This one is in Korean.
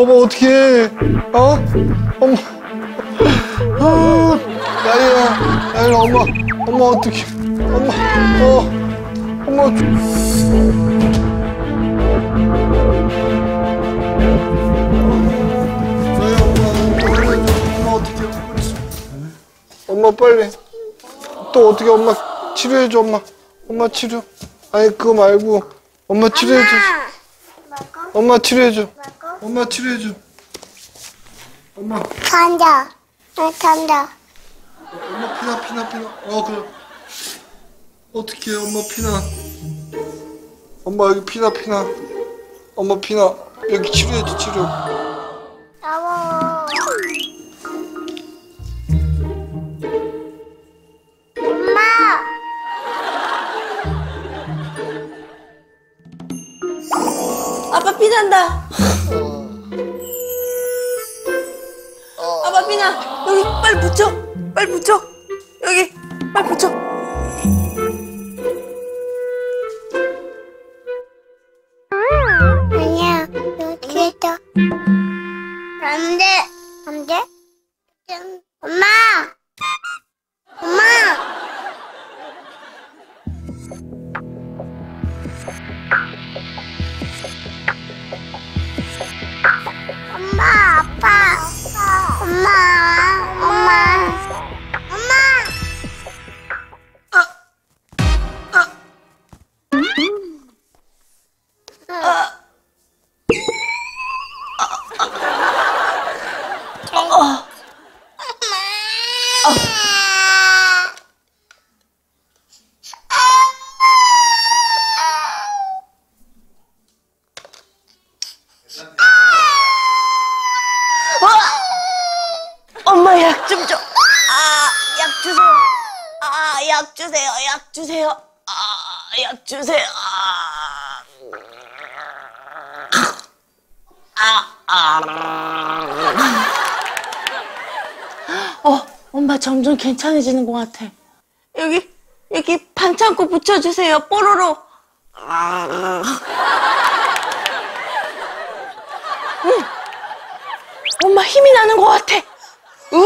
엄마 어떡해. 어? 엄마 아. 나이야 나이야 엄마. 엄마 어떡해. 엄마 어. 엄마. 나이야 엄마 엄마 어떡해 엄마 빨리. 또 어떻게 엄마 치료해줘 엄마. 엄마 치료. 아니 그거 말고. 엄마 치료해줘. 엄마 치료해줘 엄마 치료해줘 엄마 간다. 나 간다. 엄마 피나 피나 피나 어 그래 어떻게 엄마 피나 엄마 여기 피나 피나 엄마 피나 여기 치료해줘 치료 여보. 엄마. 아빠 피난다. 피나. 여기 빨리 붙여. 빨리 붙여. 여기 빨리 붙여. 아니야. 여기 있다. 안 돼. 안 돼? 좀. 엄마. 엄마. 엄마 약 좀 줘. 아, 약 주세요. 아, 약 주세요. 약 주세요. 아, 약 주세요. 아. 아, 아. 어, 엄마 점점 괜찮아지는 것 같아. 여기, 여기 반창고 붙여주세요. 뽀로로. 아. 응. 엄마 힘이 나는 것 같아. 우와.